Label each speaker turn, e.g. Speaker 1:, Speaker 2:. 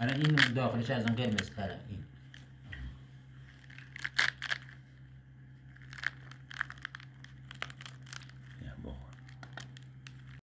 Speaker 1: الان این داخلش از اون قرمز تره این.